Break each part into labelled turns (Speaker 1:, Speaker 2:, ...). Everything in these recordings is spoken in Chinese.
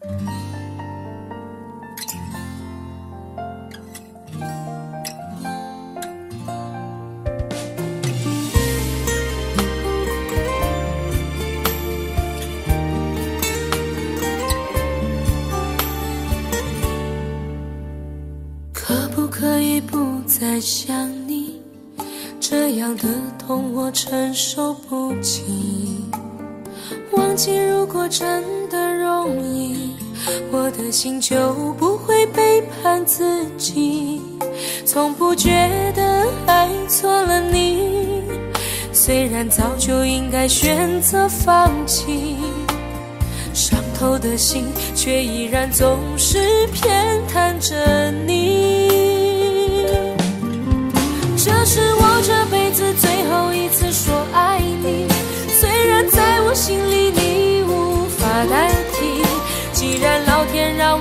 Speaker 1: 可不可以不再想你？这样的痛我承受不起。忘记如果真的容易，我的心就不会背叛自己。从不觉得爱错了你，虽然早就应该选择放弃。伤透的心，却依然总是偏袒着你。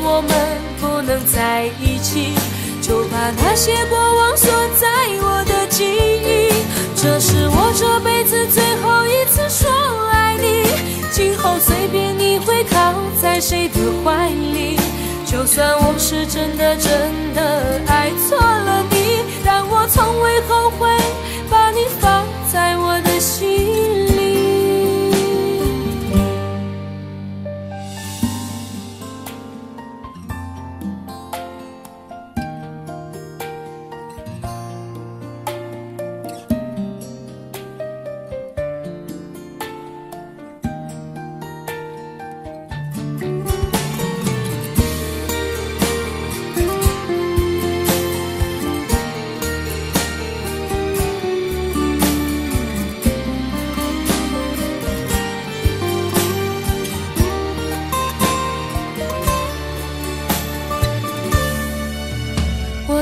Speaker 1: 我们不能在一起，就把那些过往锁在我的记忆。这是我这辈子最后一次说爱你，今后随便你会靠在谁的怀里，就算我是真的真的爱错了你，但我从未后悔把你放在我的心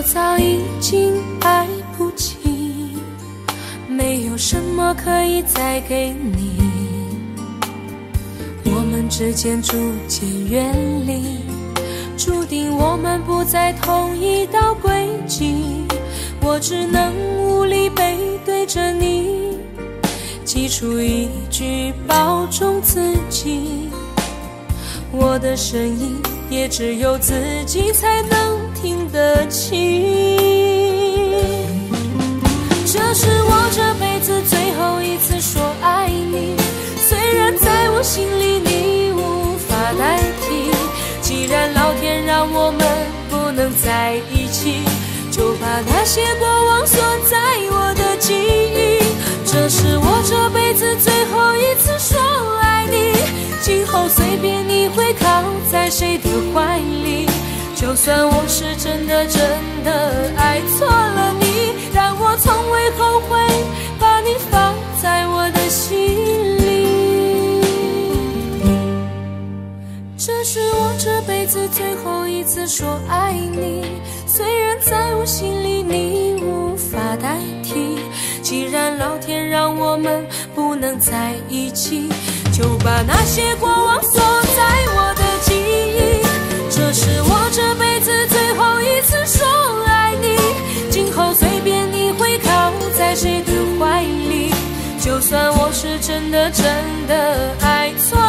Speaker 1: 早已经爱不起，没有什么可以再给你。我们之间逐渐远离，注定我们不在同一道轨迹。我只能无力背对着你，挤出一句保重自己。我的声音也只有自己才能听得清。这是我这辈子最后一次说爱你，虽然在我心里你无法代替。既然老天让我们不能在一起，就把那些过往锁在我的记忆。这是我这辈子最后一次说爱你，今后随便你会靠在谁的怀里，就算我是真的真的爱错了你，但我从未后悔把你放在我的心里。这是我这辈子最后一次说爱你，虽然在我心里你无法代替。既然老天让我们不能在一起，就把那些过往锁我是真的真的爱错。